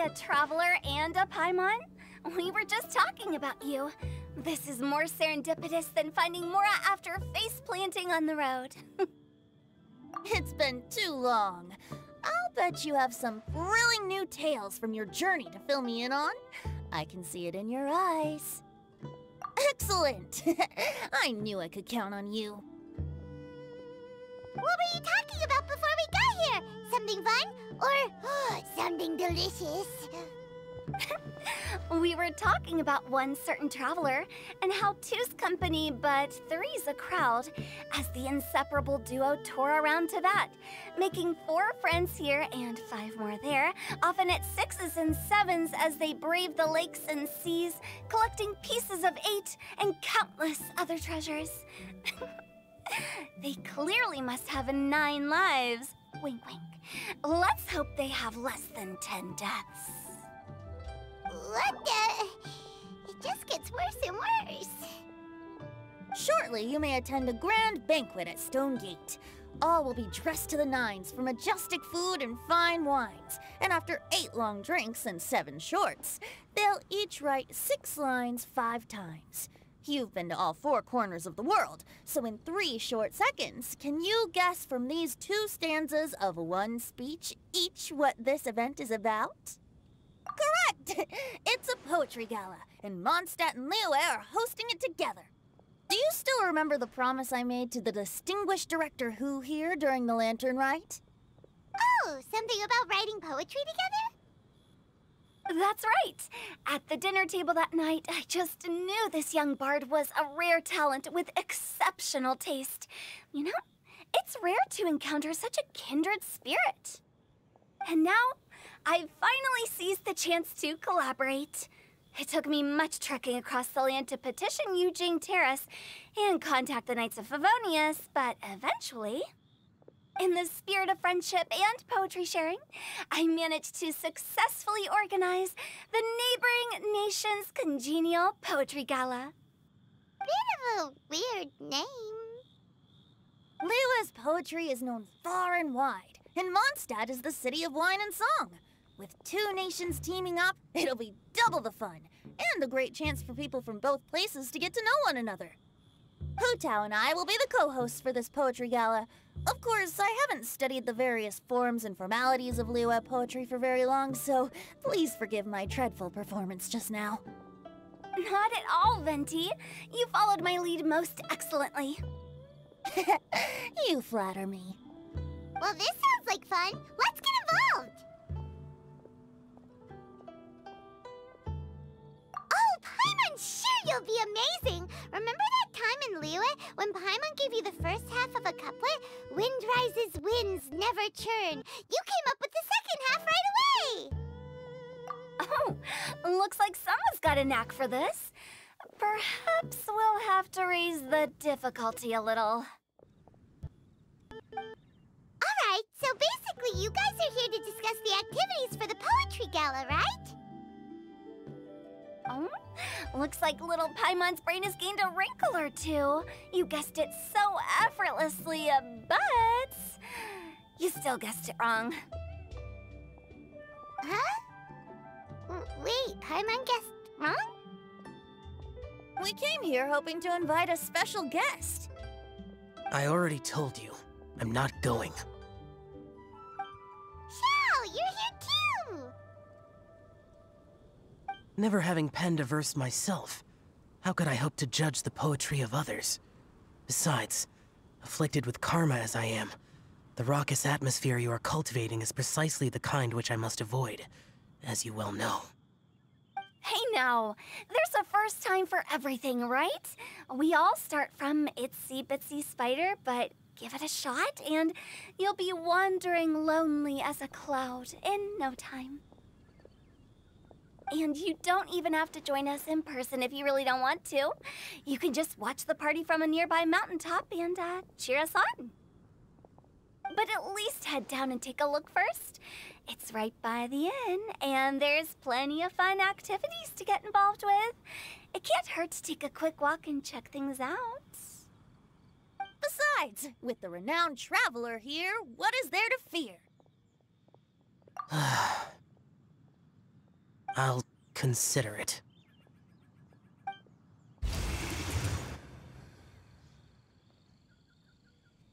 a traveler and a Paimon? We were just talking about you. This is more serendipitous than finding Mora after face planting on the road. it's been too long. I'll bet you have some thrilling new tales from your journey to fill me in on. I can see it in your eyes. Excellent! I knew I could count on you. What were you talking something delicious? we were talking about one certain traveler and how two's company but three's a crowd as the inseparable duo tore around to that, making four friends here and five more there, often at sixes and sevens as they brave the lakes and seas, collecting pieces of eight and countless other treasures. they clearly must have nine lives. Wink, wink. Let's hope they have less than ten deaths. What uh, the? It just gets worse and worse. Shortly, you may attend a grand banquet at Stonegate. All will be dressed to the nines for majestic food and fine wines. And after eight long drinks and seven shorts, they'll each write six lines five times. You've been to all four corners of the world, so in three short seconds, can you guess from these two stanzas of one speech each what this event is about? Correct! It's a poetry gala, and Mondstadt and Liyue are hosting it together. Do you still remember the promise I made to the distinguished director who here during the Lantern Rite? Oh, something about writing poetry together? That's right. At the dinner table that night, I just knew this young bard was a rare talent with exceptional taste. You know, it's rare to encounter such a kindred spirit. And now, I've finally seized the chance to collaborate. It took me much trekking across the land to petition Yujing Terrace and contact the Knights of Favonius, but eventually, in the spirit of friendship and poetry sharing, I managed to successfully organize the neighboring nation's congenial poetry gala. Bit of a weird name. Liyue's poetry is known far and wide, and Mondstadt is the city of wine and song. With two nations teaming up, it'll be double the fun, and a great chance for people from both places to get to know one another. Hu Tao and I will be the co-hosts for this poetry gala. Of course, I haven't studied the various forms and formalities of Liyue poetry for very long, so please forgive my dreadful performance just now. Not at all, Venti. You followed my lead most excellently. you flatter me. Well, this sounds like fun. Let's get involved. Oh, Paimon, sure you'll be amazing. Remember that time in Liyue when Paimon gave you the first half of a couplet? Wind rises, winds never churn. You came up with the second half right away. Oh, looks like someone's got a knack for this. Perhaps we'll have to raise the difficulty a little. Alright, so basically you guys are here to discuss the activities for the Poetry Gala, right? Oh, looks like little Paimon's brain has gained a wrinkle or two. You guessed it so effortlessly, uh, but... You still guessed it wrong. Huh? Wait, Paimon guessed wrong? We came here hoping to invite a special guest. I already told you. I'm not going. Never having penned a verse myself, how could I hope to judge the poetry of others? Besides, afflicted with karma as I am, the raucous atmosphere you are cultivating is precisely the kind which I must avoid, as you well know. Hey now, there's a first time for everything, right? We all start from itsy bitsy spider, but give it a shot and you'll be wandering lonely as a cloud in no time. And you don't even have to join us in person if you really don't want to. You can just watch the party from a nearby mountaintop and uh, cheer us on. But at least head down and take a look first. It's right by the inn, and there's plenty of fun activities to get involved with. It can't hurt to take a quick walk and check things out. Besides, with the renowned traveler here, what is there to fear? I'll consider it.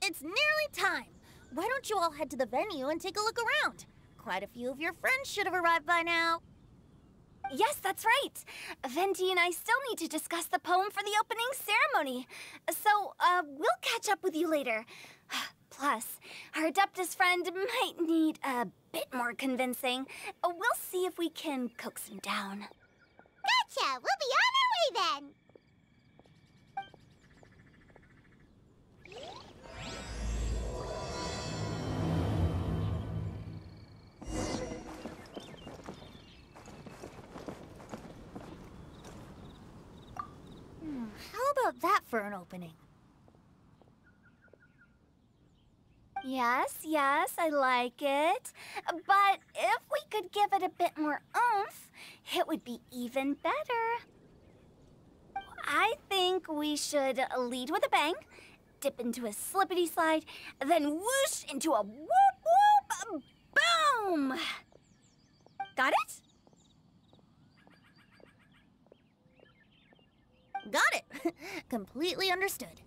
It's nearly time. Why don't you all head to the venue and take a look around? Quite a few of your friends should have arrived by now. Yes, that's right. Venti and I still need to discuss the poem for the opening ceremony. So, uh, we'll catch up with you later. Plus, our Adeptus friend might need a bit more convincing. Uh, We'll see if we can coax him down. Gotcha! We'll be on our way then! How about that for an opening? Yes, yes, I like it. But if we could give it a bit more oomph, it would be even better. I think we should lead with a bang, dip into a slippity slide, then whoosh into a whoop whoop boom! Got it? Got it. Completely understood.